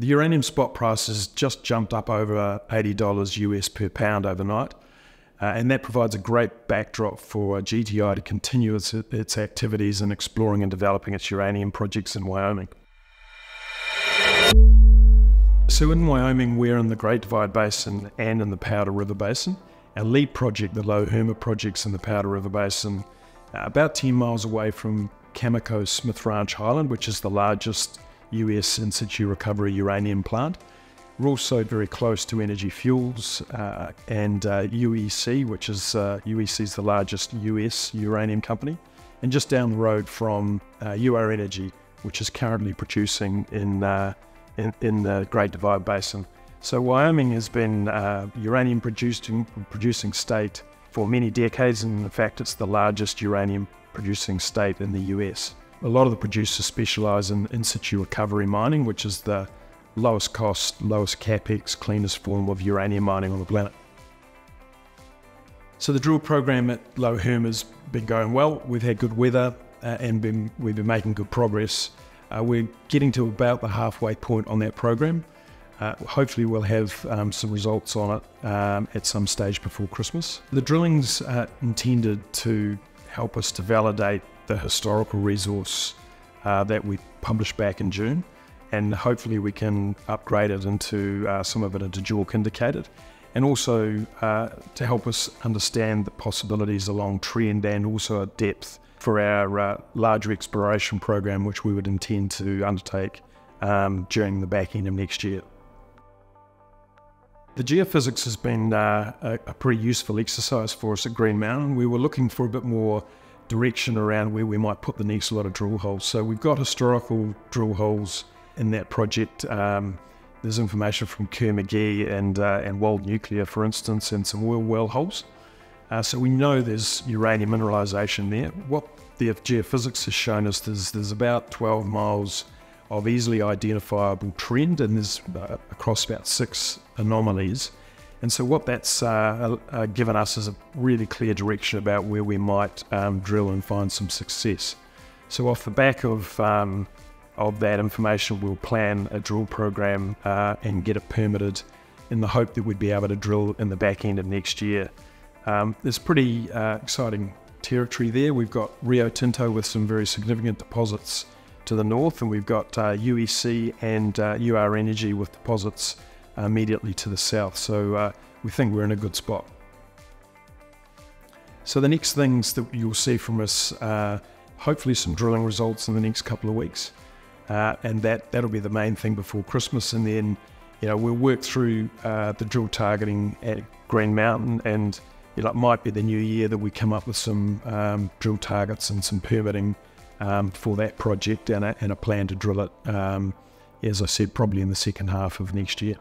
The uranium spot price has just jumped up over $80 US per pound overnight, uh, and that provides a great backdrop for GTI to continue its, its activities in exploring and developing its uranium projects in Wyoming. So in Wyoming, we're in the Great Divide Basin and in the Powder River Basin. Our lead project, the Lo Herma projects in the Powder River Basin, uh, about 10 miles away from Cameco Smith Ranch Highland, which is the largest US in situ recovery uranium plant. We're also very close to Energy Fuels uh, and uh, UEC, which is uh, UEC is the largest US uranium company, and just down the road from UR uh, Energy, which is currently producing in, uh, in, in the Great Divide Basin. So Wyoming has been uh, uranium producing producing state for many decades, and in fact, it's the largest uranium producing state in the US. A lot of the producers specialize in in situ recovery mining, which is the lowest cost, lowest capex, cleanest form of uranium mining on the planet. So the drill program at Lo Herma has been going well. We've had good weather uh, and been, we've been making good progress. Uh, we're getting to about the halfway point on that program. Uh, hopefully, we'll have um, some results on it um, at some stage before Christmas. The drilling's uh, intended to help us to validate the historical resource uh, that we published back in June, and hopefully, we can upgrade it into uh, some of it into JORC indicated, and also uh, to help us understand the possibilities along trend and also depth for our uh, larger exploration program, which we would intend to undertake um, during the back end of next year. The geophysics has been uh, a, pretty useful exercise for us at Green Mountain. We were looking for a bit more direction around where we might put the next lot of drill holes. So we've got historical drill holes in that project. Um, there's information from Kerr McGee and, uh, and Wold Nuclear, for instance, and some oil well holes. Uh, so we know there's uranium mineralization there. What the geophysics has shown us is there's about 12 miles of easily identifiable trend, and there's uh, across about six anomalies. And so what that's uh, uh, given us is a really clear direction about where we might um, drill and find some success. So off the back of um, of that information, we'll plan a drill program uh, and get it permitted in the hope that we'd be able to drill in the back end of next year. Um, there's pretty uh, exciting territory there. We've got Rio Tinto with some very significant deposits to the north, and we've got uh, UEC and UR uh, Energy with deposits immediately to the south. So uh, we think we're in a good spot. So the next things that you'll see from us, uh, hopefully some drilling results in the next couple of weeks. Uh, and that, that'll be the main thing before Christmas. And then, you know, we'll work through uh, the drill targeting at Green Mountain and you know, it might be the new year that we come up with some um, drill targets and some permitting um, for that project and a, and a, plan to drill it, um, as I said, probably in the second half of next year.